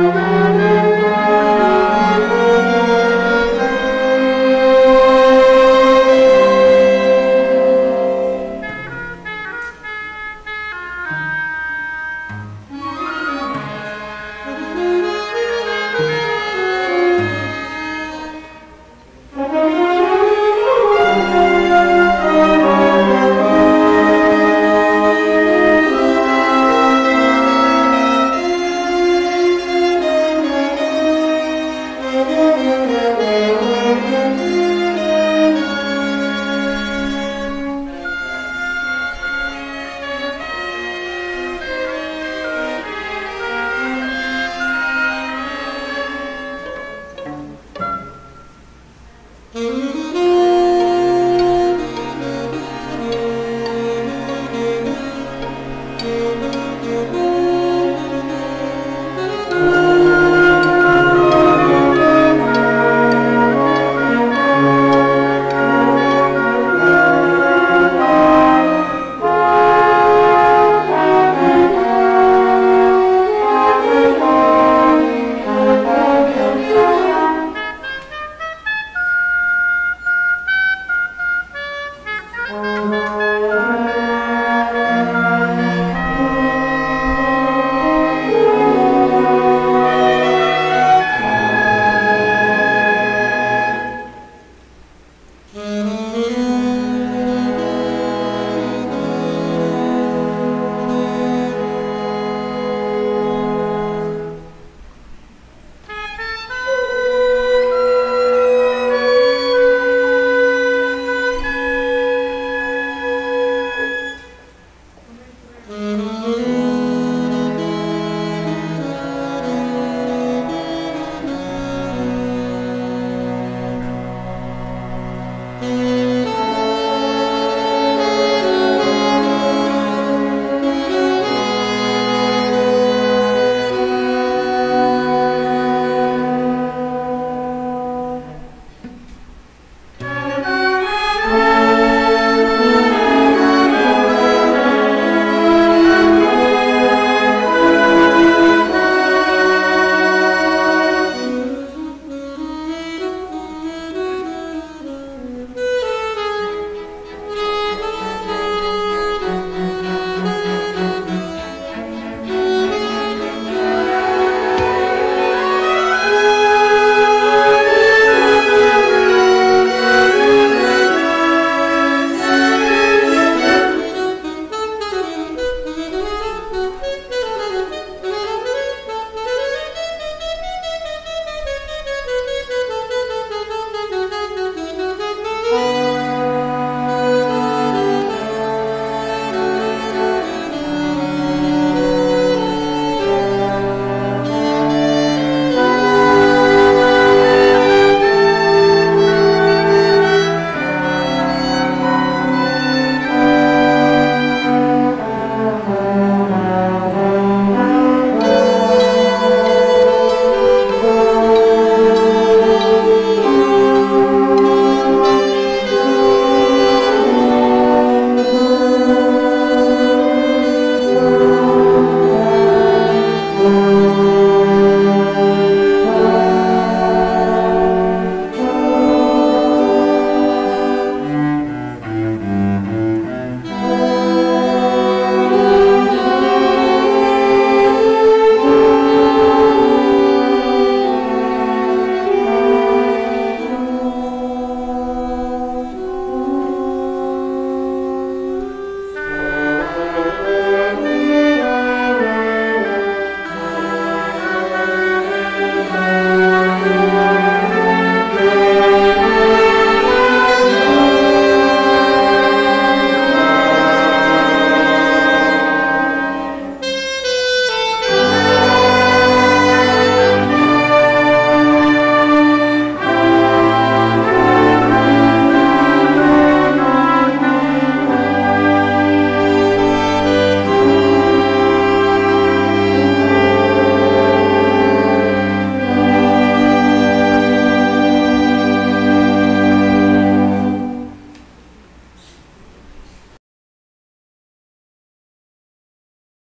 Música Mm-hmm.